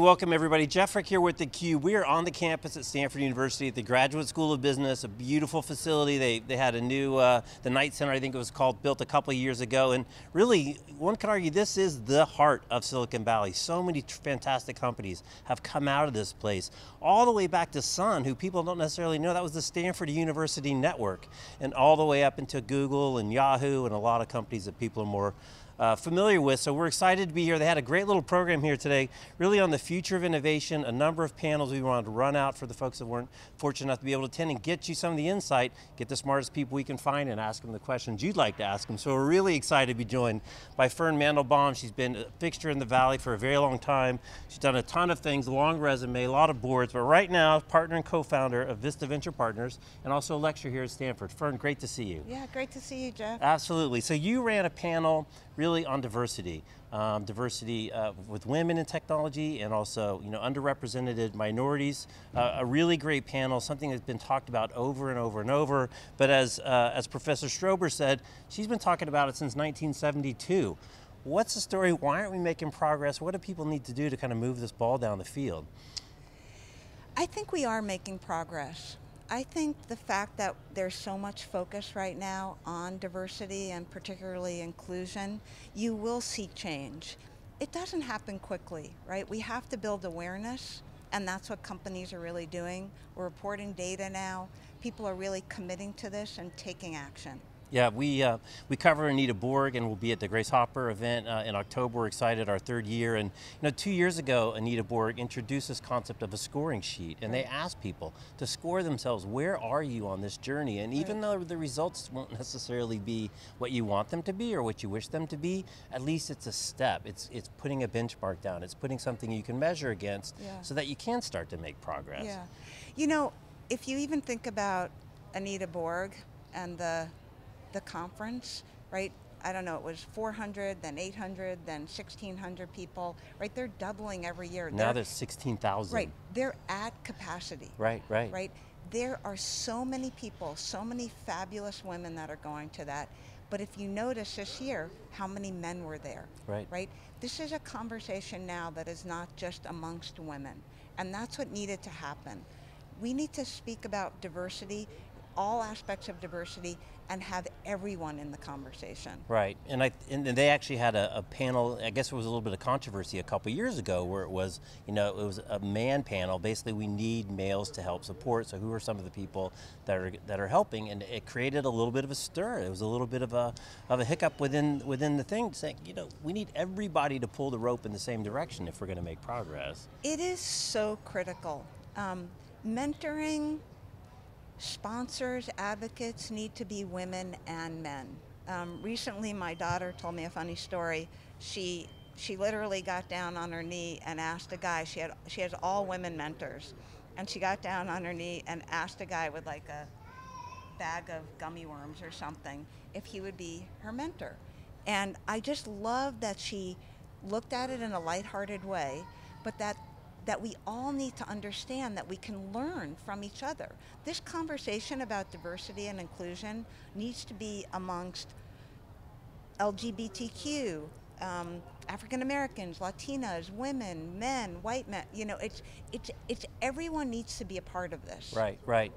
Welcome everybody. Jeff Frick here with theCUBE. We are on the campus at Stanford University at the Graduate School of Business, a beautiful facility. They, they had a new, uh, the Knight Center, I think it was called, built a couple of years ago. And really, one could argue this is the heart of Silicon Valley. So many fantastic companies have come out of this place. All the way back to Sun, who people don't necessarily know, that was the Stanford University network. And all the way up into Google and Yahoo and a lot of companies that people are more uh, familiar with, so we're excited to be here. They had a great little program here today, really on the future of innovation, a number of panels we wanted to run out for the folks that weren't fortunate enough to be able to attend and get you some of the insight, get the smartest people we can find and ask them the questions you'd like to ask them. So we're really excited to be joined by Fern Mandelbaum. She's been a fixture in the Valley for a very long time. She's done a ton of things, long resume, a lot of boards, but right now, partner and co-founder of Vista Venture Partners, and also a lecturer here at Stanford. Fern, great to see you. Yeah, great to see you, Jeff. Absolutely, so you ran a panel really on diversity. Um, diversity uh, with women in technology and also you know, underrepresented minorities. Uh, a really great panel, something that's been talked about over and over and over, but as, uh, as Professor Strober said, she's been talking about it since 1972. What's the story, why aren't we making progress? What do people need to do to kind of move this ball down the field? I think we are making progress. I think the fact that there's so much focus right now on diversity and particularly inclusion, you will see change. It doesn't happen quickly, right? We have to build awareness and that's what companies are really doing. We're reporting data now. People are really committing to this and taking action. Yeah, we, uh, we cover Anita Borg and we'll be at the Grace Hopper event uh, in October. We're excited, our third year. And you know, two years ago, Anita Borg introduced this concept of a scoring sheet and they asked people to score themselves, where are you on this journey? And even though the results won't necessarily be what you want them to be or what you wish them to be, at least it's a step. It's, it's putting a benchmark down. It's putting something you can measure against yeah. so that you can start to make progress. Yeah. You know, if you even think about Anita Borg and the the conference, right? I don't know, it was 400, then 800, then 1,600 people, right? They're doubling every year. Now they're, there's 16,000. Right, they're at capacity. Right, right. Right, there are so many people, so many fabulous women that are going to that. But if you notice this year, how many men were there? Right. Right? This is a conversation now that is not just amongst women. And that's what needed to happen. We need to speak about diversity all aspects of diversity and have everyone in the conversation. Right, and I and they actually had a, a, panel, I guess it was a little bit of controversy a couple years ago where it was, you know, it was a man panel, basically we need males to help support, so who are some of the people that are that are helping, and it created a little bit of a stir, it was a little bit of a, of a hiccup within, within the thing, saying, you know, we need everybody to pull the rope in the same direction if we're going to make progress. It is so critical. Um, mentoring, sponsors, advocates need to be women and men. Um, recently, my daughter told me a funny story. She she literally got down on her knee and asked a guy. She had she has all women mentors, and she got down on her knee and asked a guy with like a bag of gummy worms or something if he would be her mentor. And I just love that she looked at it in a lighthearted way, but that that we all need to understand that we can learn from each other. This conversation about diversity and inclusion needs to be amongst LGBTQ, um, African Americans, Latinas, women, men, white men. You know, it's it's it's everyone needs to be a part of this. Right, right.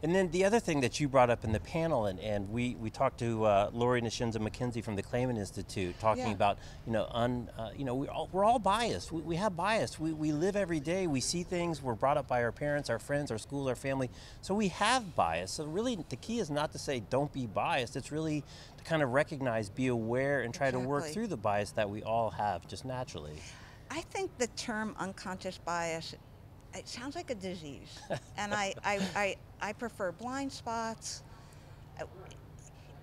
And then the other thing that you brought up in the panel, and, and we, we talked to uh, Lori Nishiura Mackenzie from the Clayman Institute, talking yeah. about, you know, un, uh, you know we're, all, we're all biased. We, we have bias. We, we live every day. We see things. We're brought up by our parents, our friends, our school, our family. So we have bias. So really, the key is not to say don't be biased. It's really kind of recognize, be aware, and try exactly. to work through the bias that we all have just naturally. I think the term unconscious bias it sounds like a disease. and I, I, I, I, prefer blind spots. Uh,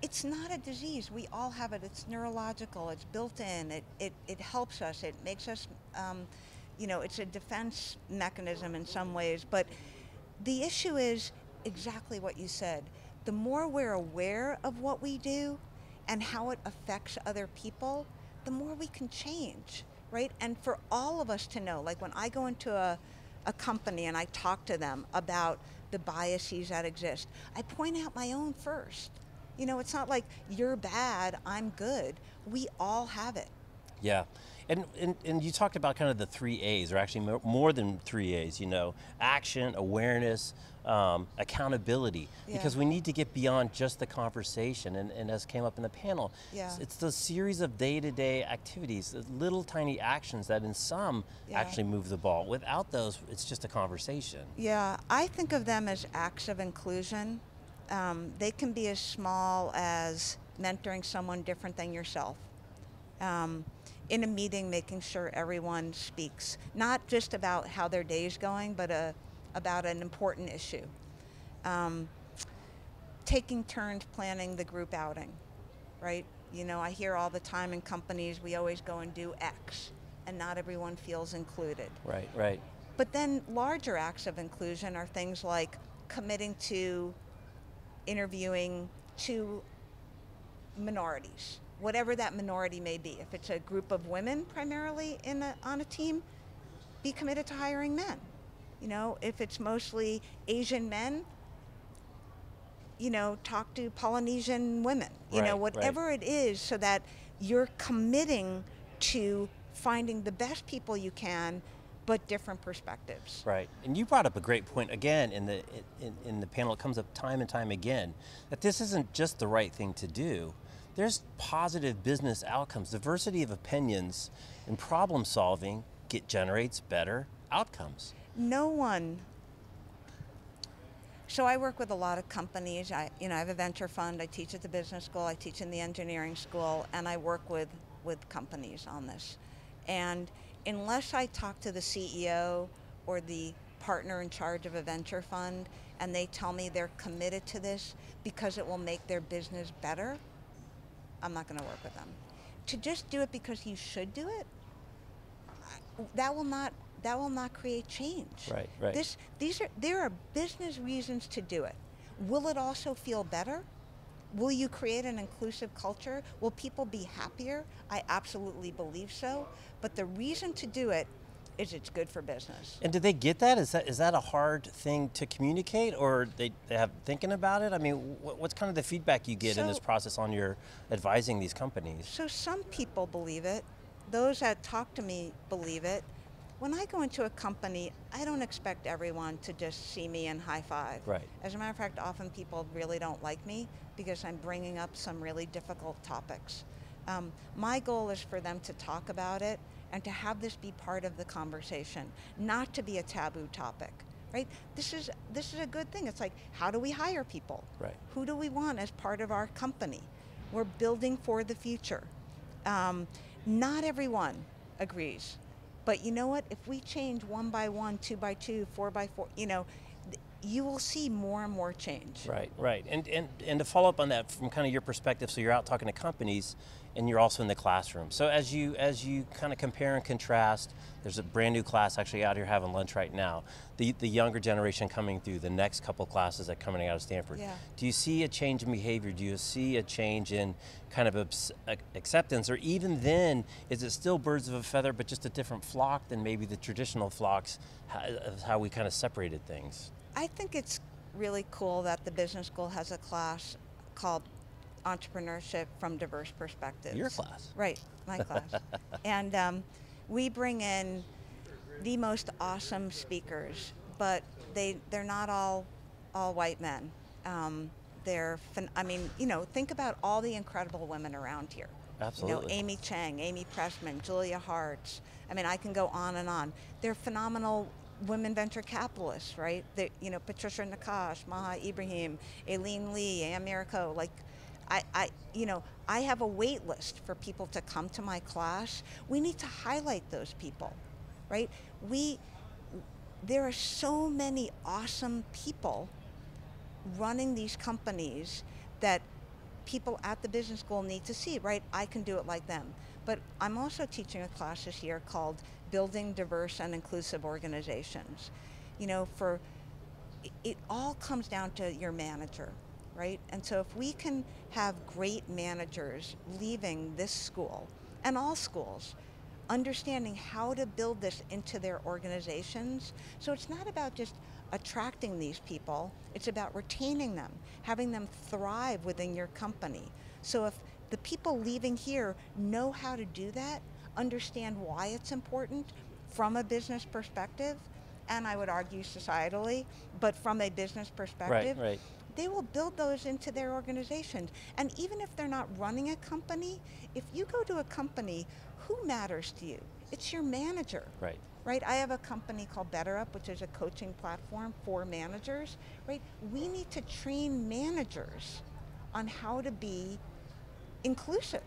it's not a disease. We all have it. It's neurological. It's built in. It, it, it helps us. It makes us, um, you know, it's a defense mechanism in some ways. But the issue is exactly what you said. The more we're aware of what we do and how it affects other people, the more we can change, right? And for all of us to know, like when I go into a, a company and I talk to them about the biases that exist, I point out my own first. You know, it's not like you're bad, I'm good. We all have it. Yeah, And, and, and you talked about kind of the three A's, or actually more, more than three A's, you know, action, awareness, um, accountability, Yeah. because we need to get beyond just the conversation. And, and as came up in the panel, Yeah. it's, it's the series of day-to-day activities, the little tiny actions that in some Yeah. actually move the ball. Without those, it's just a conversation. Yeah, I think of them as acts of inclusion. Um, they can be as small as mentoring someone different than yourself. Um, in a meeting, making sure everyone speaks, not just about how their day is going, but uh about an important issue. Um, taking turns planning the group outing, right? You know, I hear all the time in companies, we always go and do X, and not everyone feels included. Right, right. But then larger acts of inclusion are things like committing to interviewing two minorities, whatever that minority may be. If it's a group of women primarily in a, on a team, be committed to hiring men. You know, if it's mostly Asian men, you know, talk to Polynesian women. You Right, know, right. whatever it is, so that you're committing to finding the best people you can, but different perspectives. Right, and you brought up a great point again in the in, in the panel. It comes up time and time again that this isn't just the right thing to do. There's positive business outcomes. Diversity of opinions and problem solving get generates better outcomes. no one so i work with a lot of companies i you know i have a venture fund i teach at the business school i teach in the engineering school and i work with with companies on this and unless i talk to the ceo or the partner in charge of a venture fund and they tell me they're committed to this because it will make their business better i'm not going to work with them to just do it because you should do it that will not that will not create change. Right, right. This these are there are business reasons to do it. Will it also feel better? Will you create an inclusive culture? Will people be happier? I absolutely believe so. But the reason to do it is it's good for business. And do they get that? Is that is that a hard thing to communicate, or they, they have thinking about it? I mean, what, what's kind of the feedback you get in this process on your advising these companies? So some people believe it. Those that talk to me believe it. When I go into a company, I don't expect everyone to just see me and high five. Right. As a matter of fact, often people really don't like me because I'm bringing up some really difficult topics. Um, my goal is for them to talk about it and to have this be part of the conversation, not to be a taboo topic. Right? This is this is a good thing. It's like how do we hire people? Right. Who do we want as part of our company? We're building for the future. Um, not everyone agrees, but you know what? If we change one by one, two by two, four by four, you know, you will see more and more change. Right, right. And, and, and to follow up on that from kind of your perspective, so you're out talking to companies and you're also in the classroom. So as you as you kind of compare and contrast, there's a brand new class actually out here having lunch right now. The, the younger generation coming through, the next couple classes that coming out of Stanford. Yeah. Do you see a change in behavior? Do you see a change in kind of acceptance? Or even then, is it still birds of a feather, but just a different flock than maybe the traditional flocks, of how we kind of separated things? I think it's really cool that the business school has a class called entrepreneurship from diverse perspectives. Your class. Right, my class. and um, we bring in the most awesome speakers, but they they're not all all white men. Um, they're, I mean, you know, think about all the incredible women around here. Absolutely. You know, Amy Chang, Amy Pressman, Julia Hartz. I mean, I can go on and on. They're phenomenal women venture capitalists, right? They, you know, Patricia Nakache, Maha Ibrahim, Aileen Lee, Ann Miura-Ko. Like, I, I, you know, I have a wait list for people to come to my class. We need to highlight those people, right? We, there are so many awesome people running these companies that people at the business school need to see, right? I can do it like them. But I'm also teaching a class this year called Building Diverse and Inclusive Organizations. You know, for it, all comes down to your manager, right? And so if we can have great managers leaving this school and all schools, understanding how to build this into their organizations. So it's not about just attracting these people, it's about retaining them, having them thrive within your company. So if the people leaving here know how to do that, understand why it's important from a business perspective, and I would argue societally, but from a business perspective, right. they will build those into their organizations. And even if they're not running a company, if you go to a company, who matters to you? It's your manager. Right. Right? I have a company called BetterUp, which is a coaching platform for managers. Right? We need to train managers on how to be inclusive,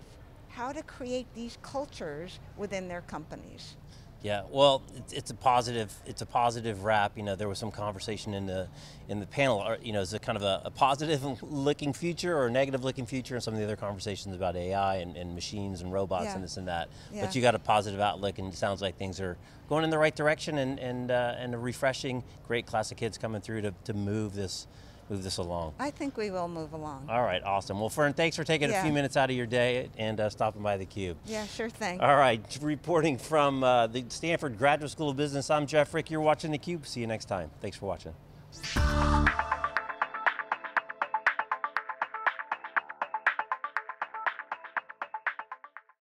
how to create these cultures within their companies. Yeah, well, it's, it's a positive. It's a positive wrap. You know, there was some conversation in the in the panel. or, You know, is it kind of a, a positive looking future or a negative looking future? And some of the other conversations about AI and, and machines and robots Yeah. and this and that. Yeah. But you got a positive outlook, and it sounds like things are going in the right direction, and and uh, and a refreshing, great class of kids coming through to, to move this move this along. I think we will move along. All right, awesome. Well, Fern, thanks for taking a few minutes out of your day and uh, stopping by the Cube. Yeah, sure thing. All right, reporting from uh, the Stanford Graduate School of Business, I'm Jeff Frick. You're watching theCUBE. See you next time. Thanks for watching.